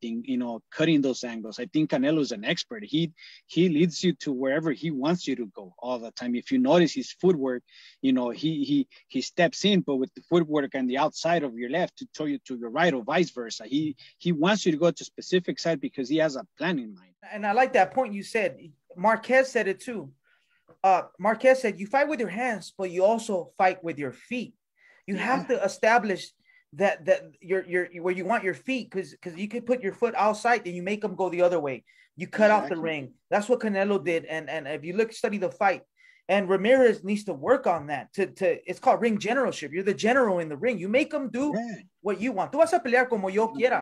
you know, cutting those angles. I think Canelo is an expert. He he leads you to wherever he wants you to go all the time. If you notice his footwork, you know, he he he steps in, but with the footwork on the outside of your left to throw you to your right or vice versa. He he wants you to go to a specific side because he has a plan in mind. And I like that point you said. Marquez said it too. Uh, Marquez said, "You fight with your hands, but you also fight with your feet. You yeah. have to establish that that your your where you want your feet because because you could put your foot outside then you make them go the other way. You cut exactly. off the ring. That's what canelo did and and if you look study the fight and ramirez needs to work on that to to it's called ring generalship. You're the general in the ring. You make them do what you want. Tú vas a pelear como yo quiera